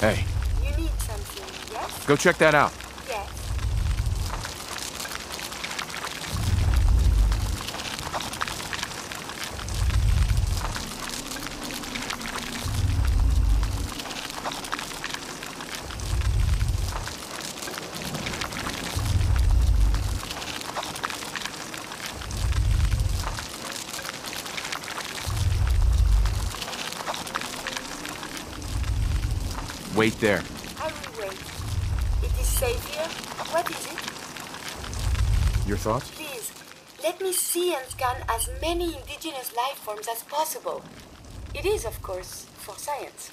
Hey, You need something, yes? go check that out. Yes. Wait there. I will wait. It is safe here? What is it? Your thoughts? Please, let me see and scan as many indigenous life forms as possible. It is, of course, for science.